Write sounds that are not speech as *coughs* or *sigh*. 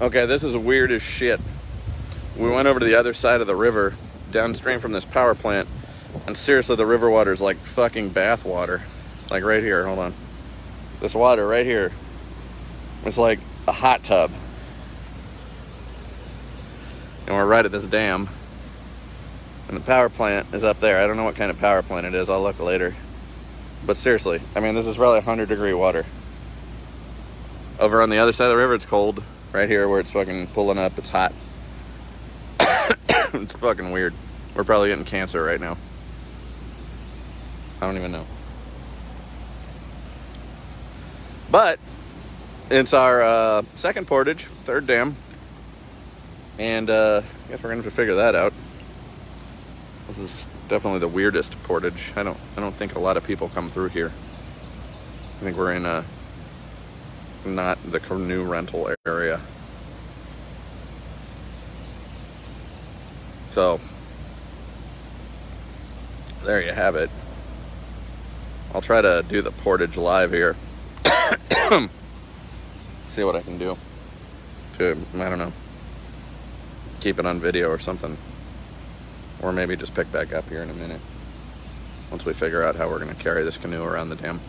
Okay, this is weird as shit. We went over to the other side of the river, downstream from this power plant, and seriously, the river water is like fucking bath water. Like right here, hold on. This water right here. It's like a hot tub. And we're right at this dam. And the power plant is up there. I don't know what kind of power plant it is. I'll look later. But seriously, I mean, this is probably 100 degree water. Over on the other side of the river, it's cold. Right here, where it's fucking pulling up, it's hot. *coughs* it's fucking weird. We're probably getting cancer right now. I don't even know. But it's our uh, second portage, third dam, and uh, I guess we're gonna have to figure that out. This is definitely the weirdest portage. I don't I don't think a lot of people come through here. I think we're in a not the canoe rental area. So there you have it. I'll try to do the portage live here. *coughs* See what I can do to I don't know keep it on video or something. Or maybe just pick back up here in a minute. Once we figure out how we're going to carry this canoe around the dam.